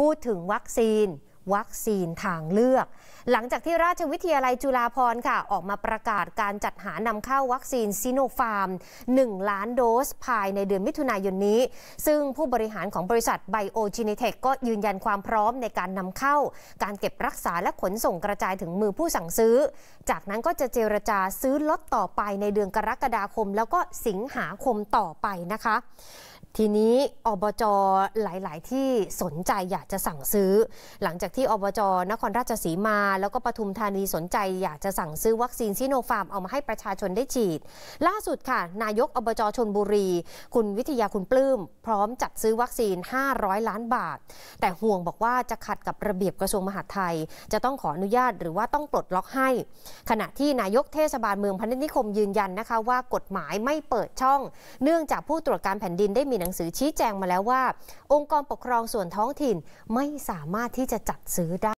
พูดถึงวัคซีน วัคซีนทางเลือก หลังจากที่ราชวิทยาลัยจุฬาภรณ์ค่ะ ออกมาประกาศการจัดหานำเข้าวัคซีนซิโนฟาร์ม 1 ล้านโดส ภายในเดือนมิถุนายนนี้ ซึ่งผู้บริหารของบริษัทไบโอจีนีเทคก็ยืนยันความพร้อมในการนำเข้า การเก็บรักษาและขนส่งกระจายถึงมือผู้สั่งซื้อ จากนั้นก็จะเจรจาซื้อล็อตต่อไปในเดือนกรกฎาคม แล้วก็สิงหาคมต่อไปนะคะทีนี้อบจหลาย ๆ ที่สนใจอยากจะสั่งซื้อ หลังจากที่อบจนครราชสีมา แล้วก็ปทุมธานีสนใจ อยากจะสั่งซื้อวัคซีนซิโนฟาร์มเอามาให้ประชาชนได้ฉีด ล่าสุดค่ะ นายกอบจชนบุรี คุณวิทยาคุณปลื้ม พร้อมจัดซื้อวัคซีน 500 ล้านบาท แต่ห่วงบอกว่าจะขัดกับระเบียบกระทรวงมหาดไทย จะต้องขออนุญาตหรือว่าต้องปลดล็อกให้ ขณะที่นายกเทศบาลเมืองพนัสนิคมยืนยันนะคะว่ากฎหมายไม่เปิดช่อง เนื่องจากผู้ตรวจการแผ่นดินได้มีหนังสือชี้แจงมาแล้วว่า องค์กรปกครองส่วนท้องถิ่นไม่สามารถที่จะจัดซื้อได้